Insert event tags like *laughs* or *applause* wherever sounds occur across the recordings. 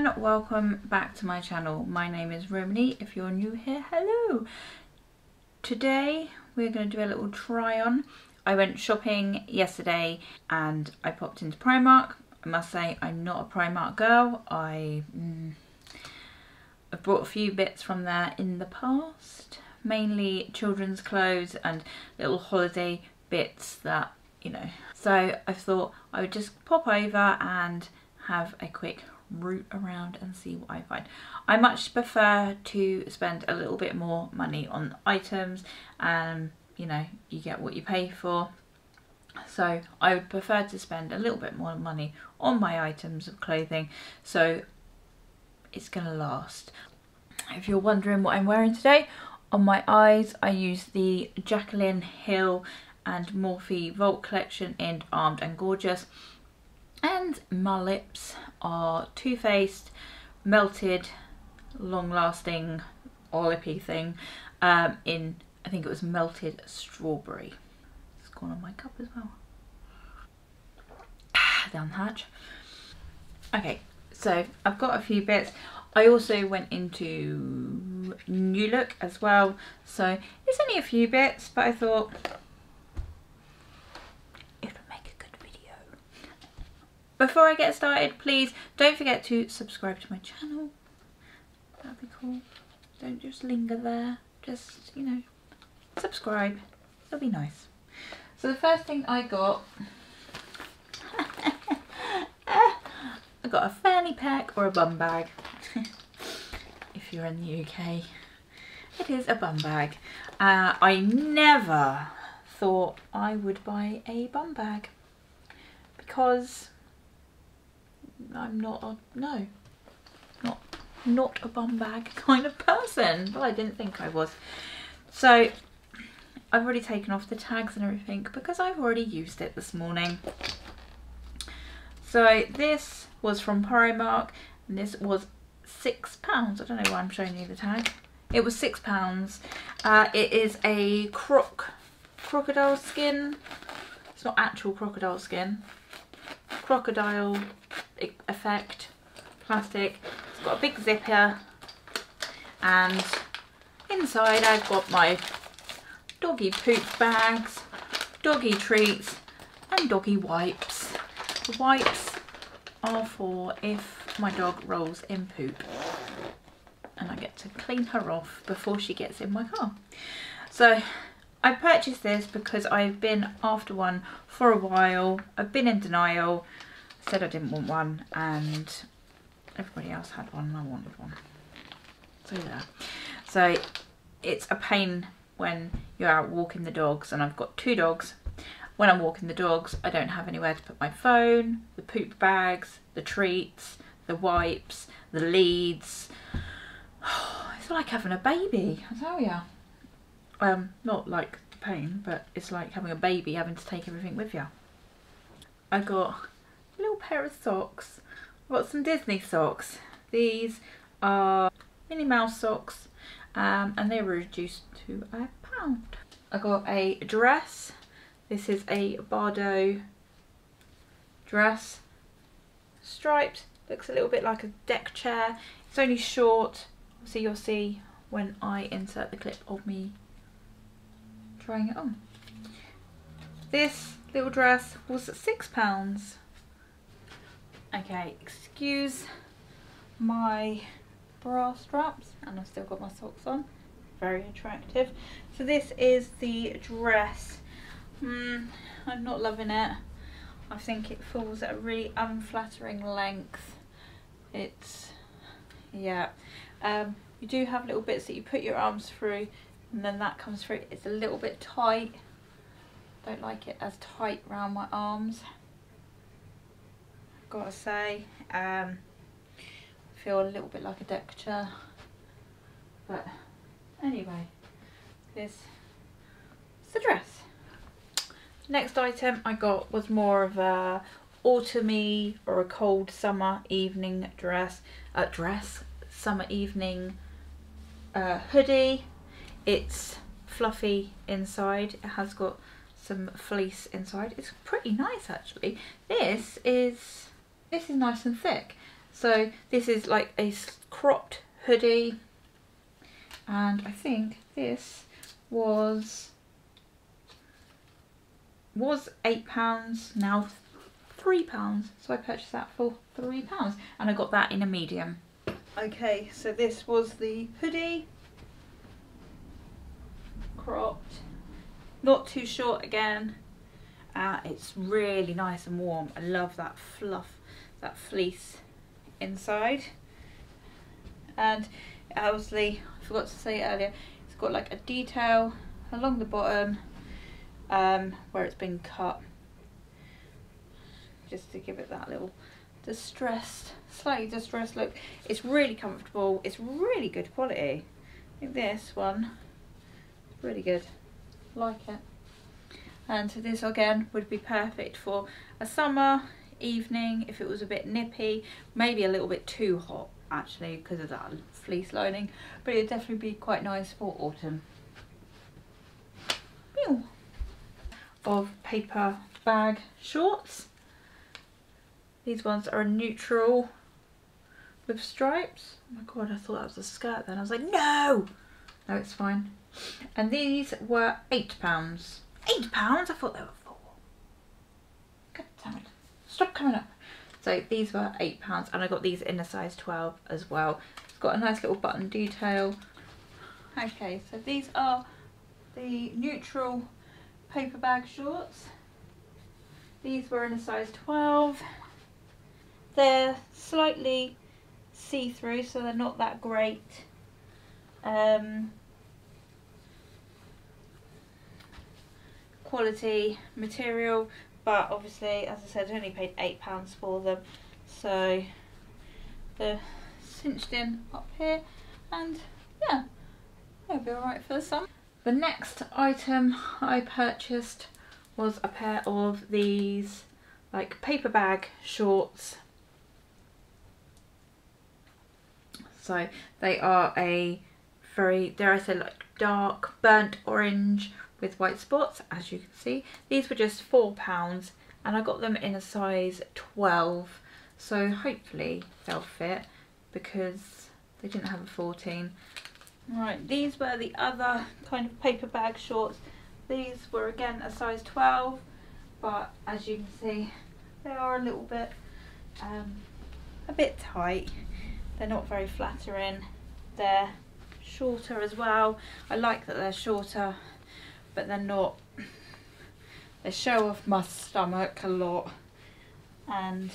everyone, welcome back to my channel. My name is Romany. If you're new here, hello. Today we're going to do a little try on. I went shopping yesterday and I popped into Primark. I must say I'm not a Primark girl. I, mm, I've bought a few bits from there in the past. Mainly children's clothes and little holiday bits that, you know. So I thought I would just pop over and have a quick route around and see what I find. I much prefer to spend a little bit more money on items and you know you get what you pay for so I would prefer to spend a little bit more money on my items of clothing so it's gonna last. If you're wondering what I'm wearing today, on my eyes I use the Jaclyn Hill and Morphe Vault collection in Armed and Gorgeous and my lips are Too Faced Melted Long Lasting Olippy thing um, in, I think it was Melted Strawberry. It's gone on my cup as well. Down the hatch. Okay, so I've got a few bits. I also went into New Look as well. So it's only a few bits, but I thought Before I get started, please don't forget to subscribe to my channel. That'd be cool. Don't just linger there. Just, you know, subscribe. It'll be nice. So the first thing I got, *laughs* I got a fanny pack or a bum bag. *laughs* if you're in the UK, it is a bum bag. Uh, I never thought I would buy a bum bag because I'm not a, no, not, not a bum bag *laughs* kind of person. Well, I didn't think I was. So I've already taken off the tags and everything because I've already used it this morning. So this was from Primark and this was six pounds. I don't know why I'm showing you the tag. It was six pounds. Uh, it is a croc crocodile skin. It's not actual crocodile skin. Crocodile effect plastic. It's got a big zipper and inside I've got my doggy poop bags, doggy treats and doggy wipes. The wipes are for if my dog rolls in poop and I get to clean her off before she gets in my car. So I purchased this because I've been after one for a while. I've been in denial said I didn't want one and everybody else had one and I wanted one. So yeah. So it's a pain when you're out walking the dogs and I've got two dogs. When I'm walking the dogs I don't have anywhere to put my phone, the poop bags, the treats, the wipes, the leads. *sighs* it's like having a baby, I tell ya. Um, not like the pain, but it's like having a baby having to take everything with you. I got little pair of socks. I've got some Disney socks. These are Minnie Mouse socks um, and they were reduced to a pound. I got a dress. This is a Bardot dress. Striped, looks a little bit like a deck chair. It's only short, so you'll see when I insert the clip of me trying it on. This little dress was £6 Okay, excuse my bra straps and I've still got my socks on. Very attractive. So this is the dress. Hmm, I'm not loving it. I think it falls at a really unflattering length. It's, yeah. Um, you do have little bits that you put your arms through and then that comes through. It's a little bit tight. Don't like it as tight around my arms gotta say. Um, feel a little bit like a chair. But anyway, this is the dress. Next item I got was more of a autumny or a cold summer evening dress. Uh, dress? Summer evening uh, hoodie. It's fluffy inside. It has got some fleece inside. It's pretty nice actually. This is this is nice and thick. So this is like a cropped hoodie. And I think this was was eight pounds now three pounds. So I purchased that for three pounds and I got that in a medium. Okay so this was the hoodie. Cropped. Not too short again. Uh, it's really nice and warm. I love that fluff that fleece inside. And obviously I forgot to say earlier it's got like a detail along the bottom um, where it's been cut. Just to give it that little distressed slightly distressed look. It's really comfortable. It's really good quality. I think this one really good. Like it. And this again would be perfect for a summer evening if it was a bit nippy maybe a little bit too hot actually because of that fleece lining but it'd definitely be quite nice for autumn. Of paper bag shorts. These ones are neutral with stripes. Oh my god I thought that was a skirt then. I was like no! No it's fine. And these were eight pounds. Eight pounds? I thought they were four. God stop coming up so these were eight pounds and I got these in a size 12 as well. It's got a nice little button detail. Okay, so these are the neutral paper bag shorts. These were in a size 12. They're slightly see-through, so they're not that great. Um, quality material but obviously as I said I only paid eight pounds for them. So they're cinched in up here. And yeah they'll be alright for the summer. The next item I purchased was a pair of these like paper bag shorts. So they are a very dare I say like dark burnt orange with white spots as you can see. These were just £4 and I got them in a size 12 so hopefully they'll fit because they didn't have a 14. Right, these were the other kind of paper bag shorts. These were again a size 12 but as you can see they are a little bit um, a bit tight. They're not very flattering. They're shorter as well. I like that they're shorter but they're not. They show off my stomach a lot and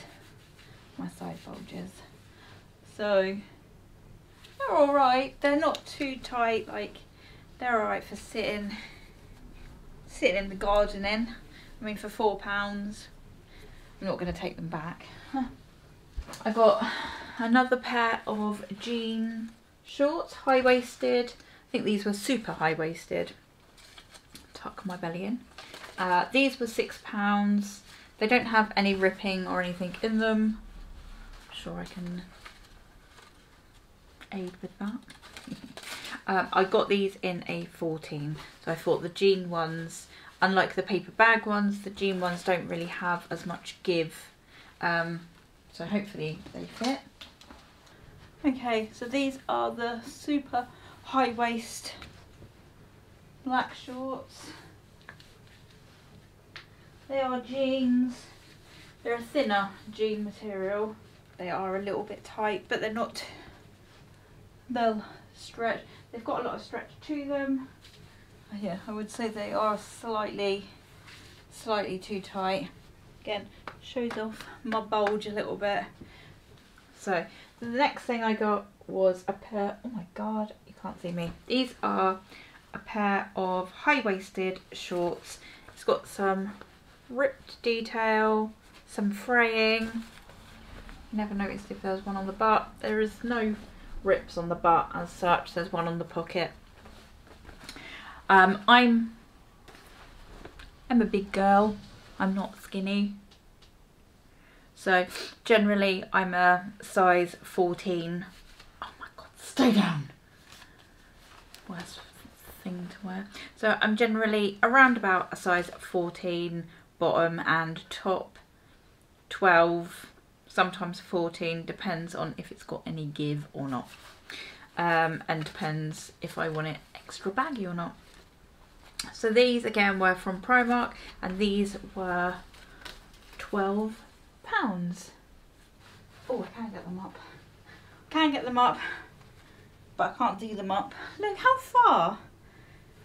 my side bulges. So they're alright. They're not too tight. Like they're alright for sitting, sitting in the garden in. I mean for four pounds. I'm not going to take them back. I got another pair of jean shorts, high-waisted. I think these were super high-waisted tuck my belly in. Uh, these were £6. They don't have any ripping or anything in them. I'm sure I can aid with that. *laughs* um, I got these in a 14. So I thought the jean ones, unlike the paper bag ones, the jean ones don't really have as much give. Um, so hopefully they fit. Okay, so these are the super high waist black shorts. They are jeans. They're a thinner jean material. They are a little bit tight, but they're not, they'll stretch. They've got a lot of stretch to them. Yeah, I would say they are slightly, slightly too tight. Again, shows off my bulge a little bit. So, the next thing I got was a pair, oh my god, you can't see me. These are a pair of high-waisted shorts. It's got some ripped detail, some fraying. Never noticed if there's one on the butt. There is no rips on the butt as such. There's one on the pocket. Um, I'm I'm a big girl. I'm not skinny. So generally I'm a size 14. Oh my god, stay down. Worst thing to wear. So I'm generally around about a size 14 bottom and top 12 sometimes 14, depends on if it's got any give or not. Um, and depends if I want it extra baggy or not. So these again were from Primark and these were 12 pounds. Oh, I can get them up. Can get them up, but I can't do them up. Look how far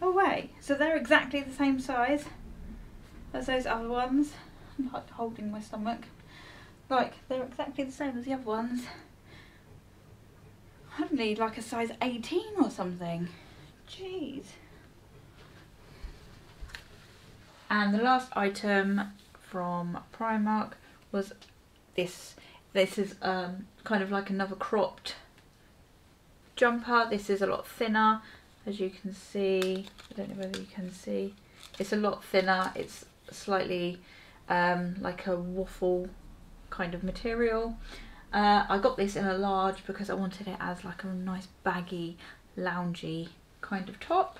away. So they're exactly the same size as those other ones. I'm like holding my stomach. Like, they're exactly the same as the other ones. I'd need like a size 18 or something. Jeez. And the last item from Primark was this. This is um, kind of like another cropped jumper. This is a lot thinner, as you can see. I don't know whether you can see. It's a lot thinner. It's slightly um, like a waffle kind of material. Uh, I got this in a large because I wanted it as like a nice baggy, loungy kind of top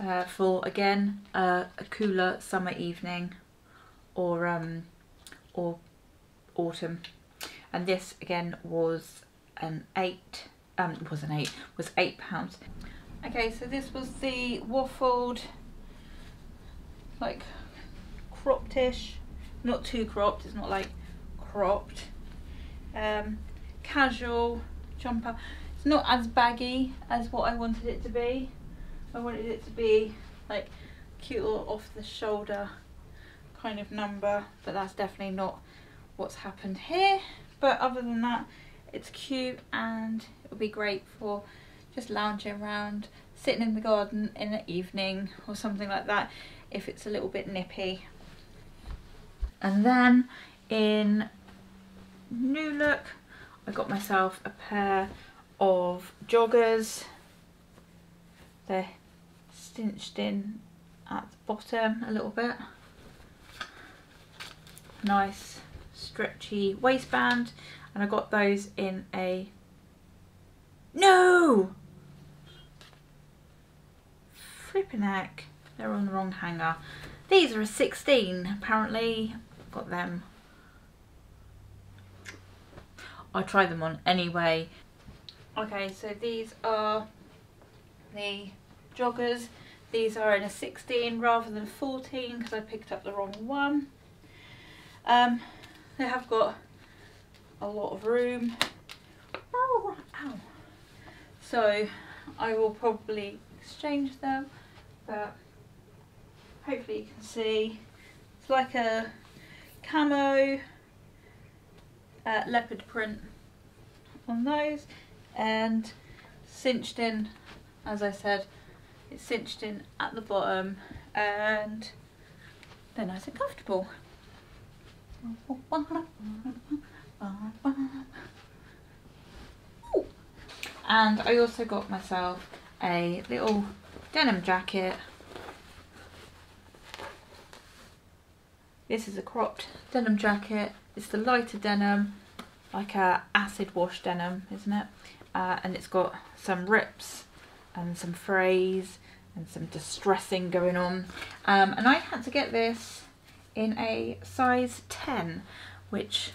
uh, for again uh, a cooler summer evening or um, or autumn. And this again was an eight um was an eight was eight pounds. Okay, so this was the waffled like cropped-ish, not too cropped. It's not like cropped. Um, casual jumper. It's not as baggy as what I wanted it to be. I wanted it to be like cute or off the shoulder kind of number, but that's definitely not what's happened here. But other than that, it's cute and it'll be great for just lounging around, sitting in the garden in the evening or something like that if it's a little bit nippy. And then in new look, I got myself a pair of joggers. They're cinched in at the bottom a little bit. Nice stretchy waistband and I got those in a no flipping heck. They're on the wrong hanger. These are a 16 apparently got them. I try them on anyway. Okay so these are the joggers. These are in a 16 rather than 14 because I picked up the wrong one. Um, they have got a lot of room. Oh, so I will probably exchange them but hopefully you can see. It's like a camo uh, leopard print on those and cinched in as I said it's cinched in at the bottom and they're nice and comfortable. And I also got myself a little denim jacket This is a cropped denim jacket. It's the lighter denim, like a acid wash denim, isn't it? Uh, and it's got some rips and some frays and some distressing going on. Um, and I had to get this in a size 10, which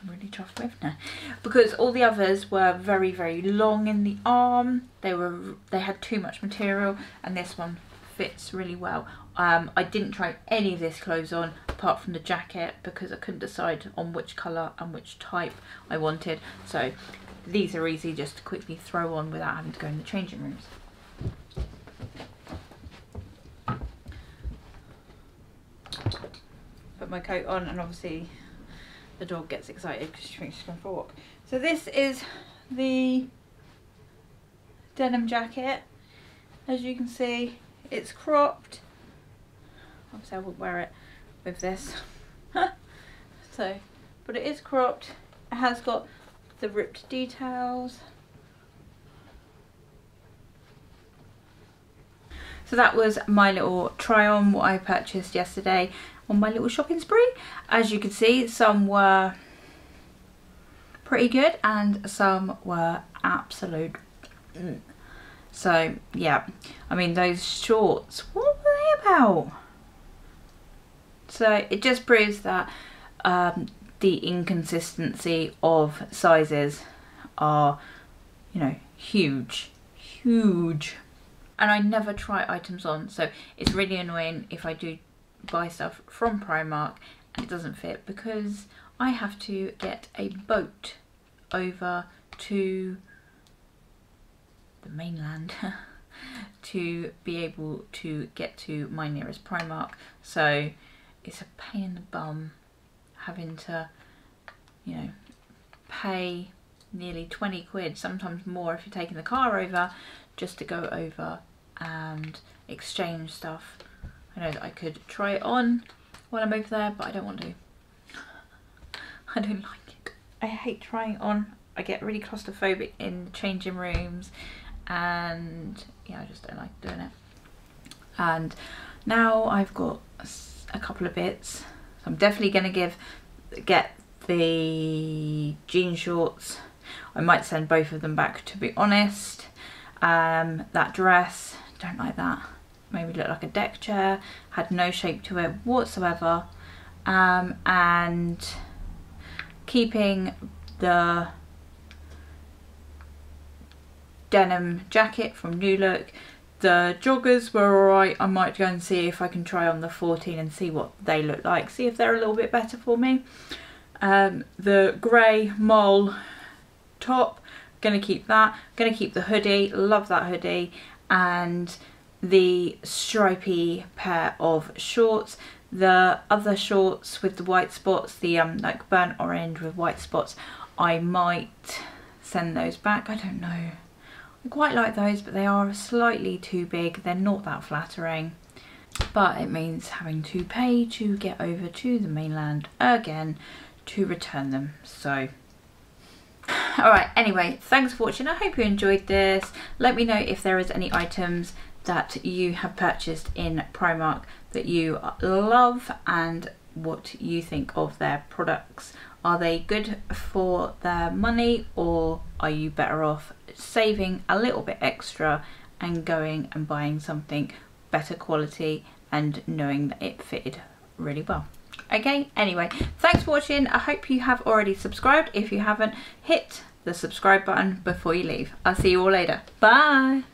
I'm really chuffed with now because all the others were very very long in the arm they were they had too much material and this one fits really well um, I didn't try any of this clothes on apart from the jacket because I couldn't decide on which colour and which type I wanted. So these are easy just to quickly throw on without having to go in the changing rooms. Put my coat on and obviously the dog gets excited because she thinks she's going for a walk. So this is the denim jacket. As you can see, it's cropped. Obviously I wouldn't wear it with this. *laughs* So but it is cropped. It has got the ripped details. So that was my little try on what I purchased yesterday on my little shopping spree. As you can see some were pretty good and some were absolute so yeah. I mean those shorts what were they about? So it just proves that um, the inconsistency of sizes are, you know, huge, huge. And I never try items on, so it's really annoying if I do buy stuff from Primark and it doesn't fit because I have to get a boat over to the mainland *laughs* to be able to get to my nearest Primark. So it's a pain in the bum having to, you know, pay nearly 20 quid, sometimes more if you're taking the car over, just to go over and exchange stuff. I know that I could try it on while I'm over there, but I don't want to. *laughs* I don't like it. I hate trying on. I get really claustrophobic in changing rooms and yeah, I just don't like doing it. And now I've got a couple of bits. So I'm definitely going to give get the jean shorts. I might send both of them back to be honest. Um, that dress, don't like that. Maybe look like a deck chair, had no shape to it whatsoever. Um, and keeping the denim jacket from New Look. The joggers were alright. I might go and see if I can try on the 14 and see what they look like. See if they're a little bit better for me. Um, the grey mole top, gonna keep that. Gonna keep the hoodie, love that hoodie. And the stripy pair of shorts. The other shorts with the white spots, the um, like burnt orange with white spots, I might send those back. I don't know. I quite like those, but they are slightly too big. They're not that flattering, but it means having to pay to get over to the mainland again to return them. So *sighs* Alright, anyway, thanks for watching. I hope you enjoyed this. Let me know if there is any items that you have purchased in Primark that you love and what you think of their products. Are they good for their money or are you better off saving a little bit extra and going and buying something better quality and knowing that it fitted really well? Okay, anyway, thanks for watching. I hope you have already subscribed. If you haven't, hit the subscribe button before you leave. I'll see you all later. Bye!